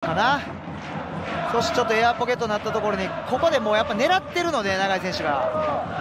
かな。そしてちょっとエアポケットになったところにここでもうやっぱ狙ってるので永井選手が。